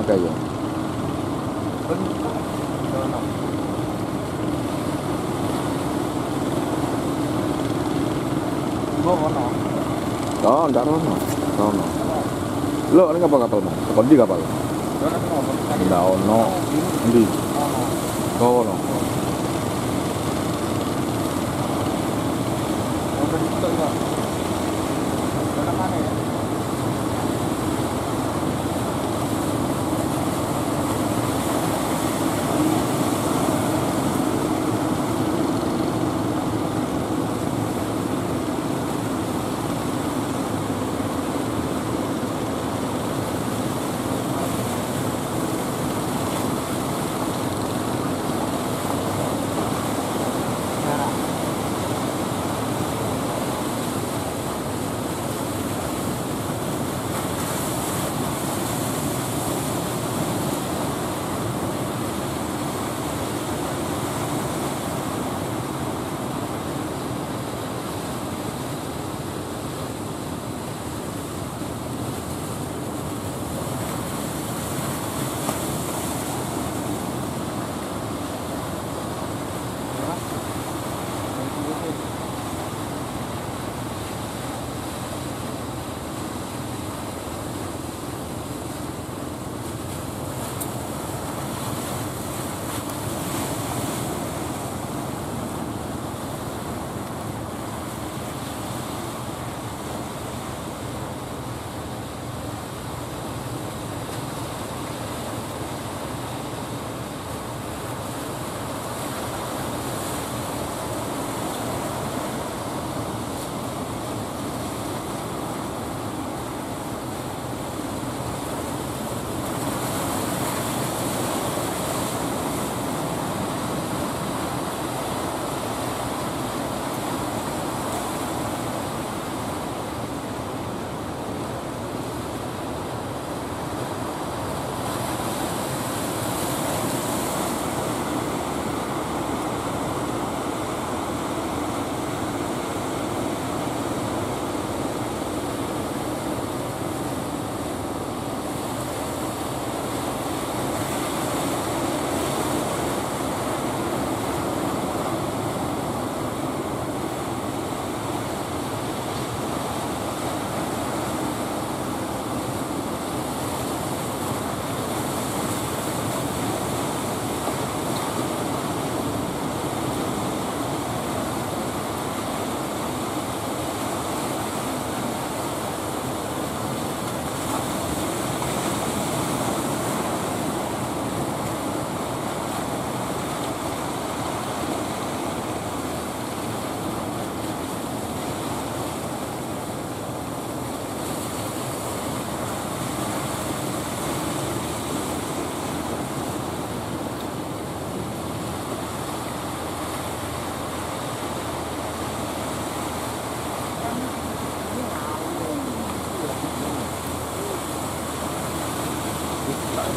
Makanya. Oh, ndak rono. Rono. Lo ini kapal kapal mau? Kapal di kapal. Ndak ono. Endi? Ono.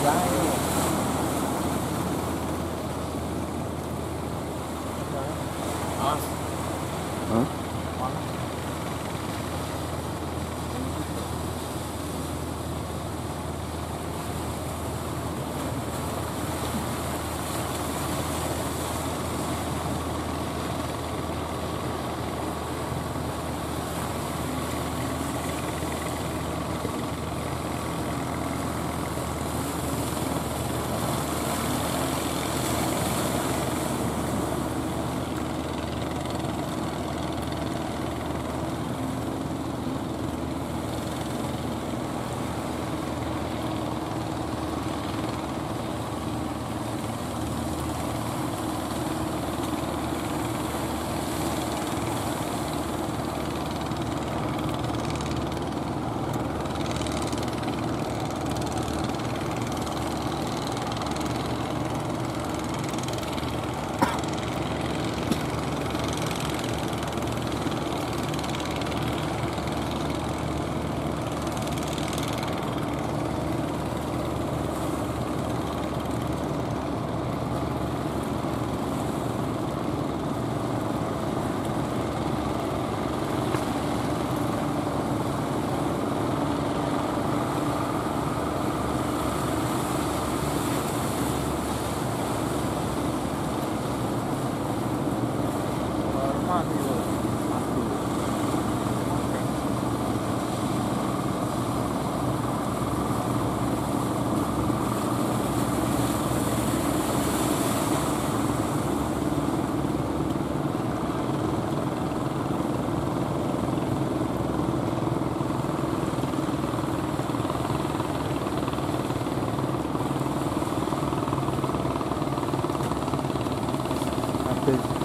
giá big.